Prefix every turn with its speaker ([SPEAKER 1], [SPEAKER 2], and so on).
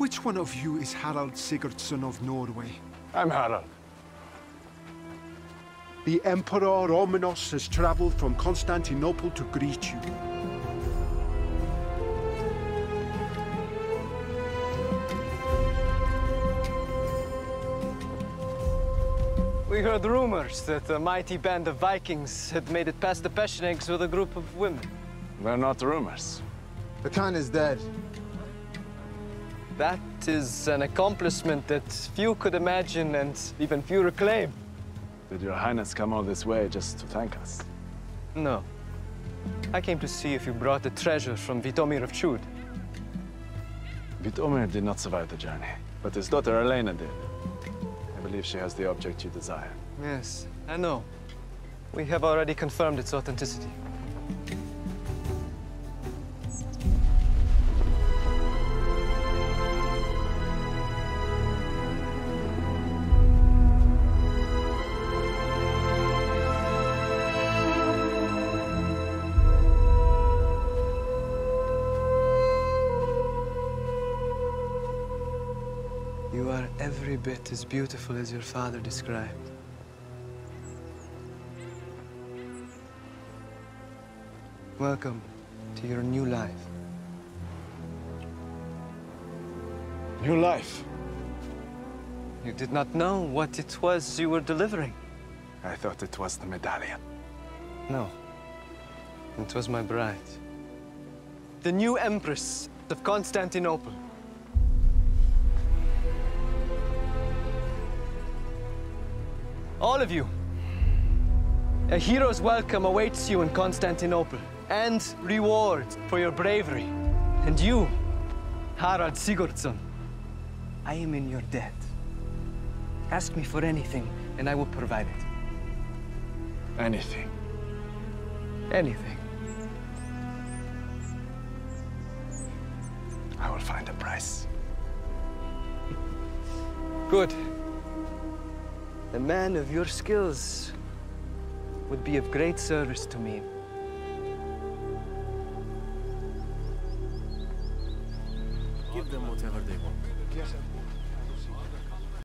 [SPEAKER 1] Which one of you is Harald Sigurdsson of Norway?
[SPEAKER 2] I'm Harald.
[SPEAKER 1] The Emperor Romanos has traveled from Constantinople to greet you.
[SPEAKER 3] We heard rumors that a mighty band of Vikings had made it past the Pechenegs with a group of women.
[SPEAKER 2] They're not rumors.
[SPEAKER 4] The Khan is dead.
[SPEAKER 3] That is an accomplishment that few could imagine and even fewer claim.
[SPEAKER 2] Did your highness come all this way just to thank us?
[SPEAKER 3] No. I came to see if you brought the treasure from Vitomir of Chud.
[SPEAKER 2] Vitomir did not survive the journey, but his daughter Elena did. I believe she has the object you desire.
[SPEAKER 3] Yes, I know. We have already confirmed its authenticity. You are every bit as beautiful as your father described. Welcome to your new life.
[SPEAKER 2] New life.
[SPEAKER 3] You did not know what it was you were delivering.
[SPEAKER 2] I thought it was the medallion.
[SPEAKER 3] No. It was my bride. The new Empress of Constantinople. All of you. A hero's welcome awaits you in Constantinople, and reward for your bravery. And you, Harald Sigurdsson, I am in your debt. Ask me for anything, and I will provide it.
[SPEAKER 2] Anything.
[SPEAKER 3] Anything.
[SPEAKER 2] I will find a price.
[SPEAKER 3] Good. A man of your skills would be of great service to me.
[SPEAKER 5] Give them whatever they want.